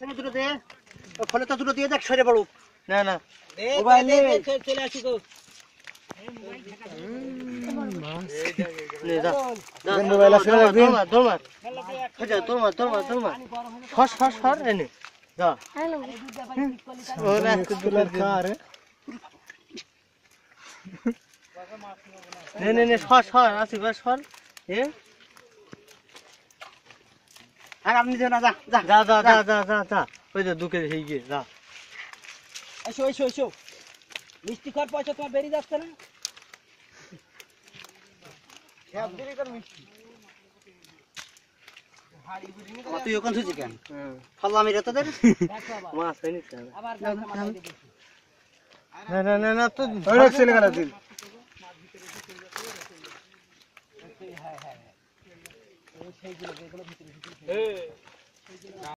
দুটো দে। ও দুটো দিয়ে দেখ সরে পড়ুক। না না। মোবাইল চলে আসি গো নে না। হয়ে। সর, সর, সর। এ, আর আপনি না যা যা। যা, যা, যা, যা, যা, যা। ওই যে দুকে হয়ে গিয়ে, যা। এসো এসো এসো। মিষ্টি খাওয়ার পয়সা তোমার বেরিয়ে যাচ্ছে না? তুই ওখান থেকে কেন? হুম, মেরে তোদের মাছ না, না, না, না, তো চলে গেল দিন